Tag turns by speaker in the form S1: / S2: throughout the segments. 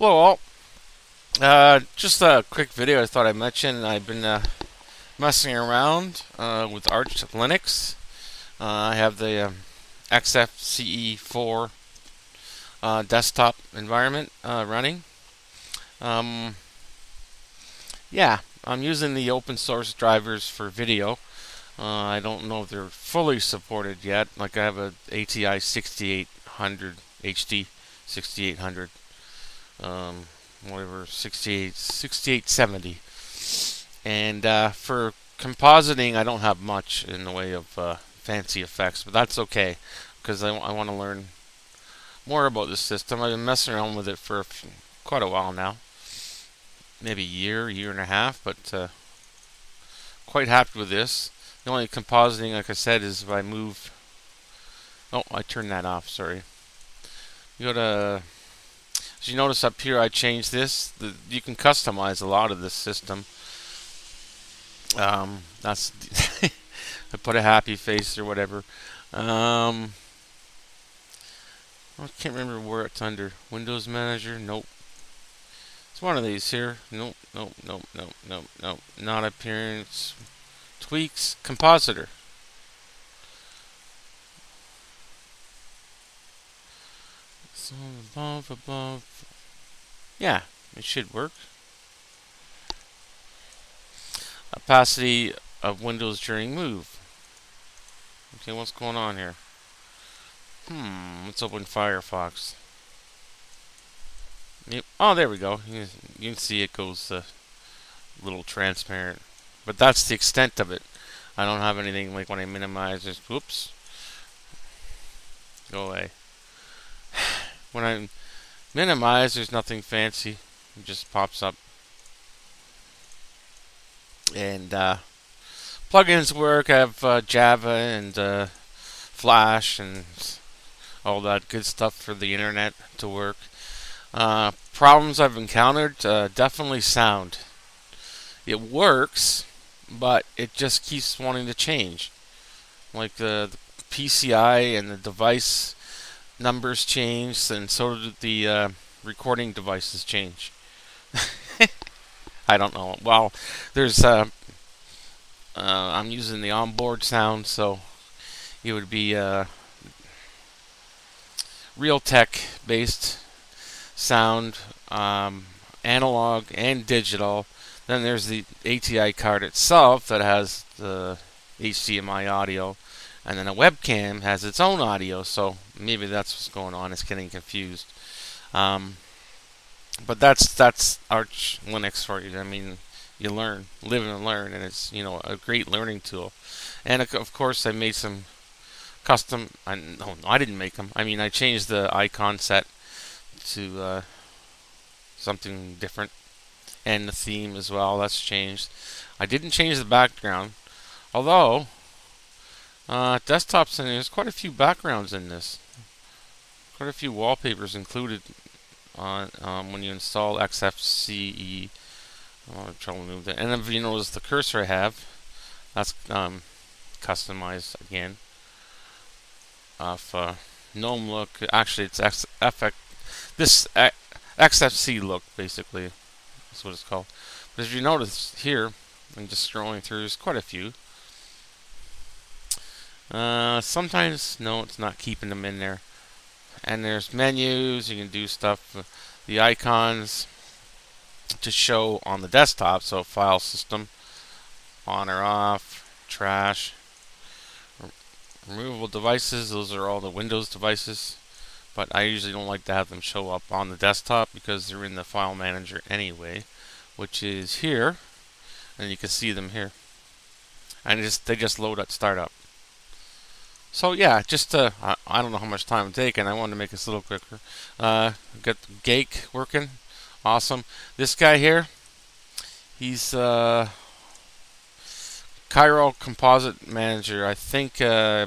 S1: Hello all. Uh, just a quick video I thought I'd mention. I've been uh, messing around uh, with Arch Linux. Uh, I have the um, XFCE4 uh, desktop environment uh, running. Um, yeah, I'm using the open source drivers for video. I don't know if they're fully supported yet. Like I have a ATI 6800 HD 6800 um, whatever 68 6870 and uh, for compositing I don't have much in the way of uh, fancy effects but that's okay because I, I want to learn more about this system. I've been messing around with it for quite a while now. Maybe a year year and a half but uh, quite happy with this. The only compositing like I said is if I move oh I turned that off sorry. You go to as you notice up here, I changed this. The, you can customize a lot of this system. Um, that's I put a happy face or whatever. Um, I can't remember where it's under. Windows Manager? Nope. It's one of these here. Nope, nope, nope, nope, nope, nope. Not appearance. Tweaks. Compositor. Above, above. Yeah, it should work. Opacity of windows during move. Okay, what's going on here? Hmm, let's open Firefox. Yep. Oh, there we go. You, can see it goes a uh, little transparent. But that's the extent of it. I don't have anything like when I minimize this. Whoops. Go away when I minimize, there's nothing fancy. It just pops up. And uh, plugins work. I have uh, Java and uh, Flash and all that good stuff for the internet to work. Uh, problems I've encountered uh, definitely sound. It works, but it just keeps wanting to change. Like the, the PCI and the device numbers changed, and so did the uh, recording devices change. I don't know. Well, there's uh, uh, I'm using the onboard sound, so it would be uh, Realtek based sound, um, analog and digital. Then there's the ATI card itself that has the HDMI audio and then a webcam has its own audio so maybe that's what's going on. It's getting confused. Um, but that's that's arch linux for you. I mean you learn live and learn and it's you know a great learning tool. And of course i made some custom I, no, I didn't make them i mean i changed the icon set to uh, something different and the theme as well that's changed. I didn't change the background although uh, desktops, and there's quite a few backgrounds in this. Quite a few wallpapers included on um, when you install XFCE. I'm try to move that. And if you notice the cursor I have, that's um, customized again. Off uh, GNOME look. Actually, it's FX, this XFCE look, basically. That's what it's called. But as you notice here, I'm just scrolling through, there's quite a few. Uh, sometimes, no, it's not keeping them in there. And there's menus, you can do stuff, the icons to show on the desktop, so file system, on or off, trash, removable devices, those are all the Windows devices. But I usually don't like to have them show up on the desktop because they're in the file manager anyway, which is here, and you can see them here. And just they just load at startup. So yeah, just uh, I, I, don't know how much time I'm taking. I wanted to make this a little quicker. Uh, got Guake working, awesome. This guy here, he's uh, Cairo Composite Manager. I think uh,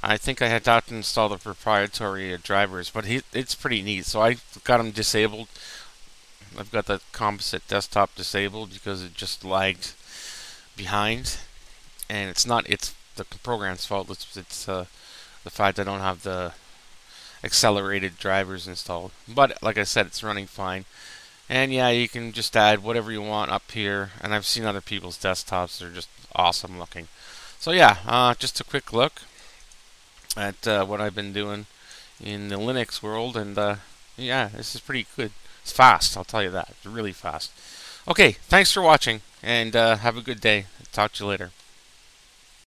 S1: I think I had to install the proprietary uh, drivers, but he it's pretty neat. So I got him disabled. I've got the composite desktop disabled because it just lagged behind, and it's not it's the program's fault. It's, it's uh, the fact I don't have the accelerated drivers installed. But like I said, it's running fine. And yeah, you can just add whatever you want up here. And I've seen other people's desktops; they're just awesome looking. So yeah, uh, just a quick look at uh, what I've been doing in the Linux world, and uh, yeah, this is pretty good. It's fast, I'll tell you that. It's really fast. Okay, thanks for watching, and uh, have a good day. Talk to you later.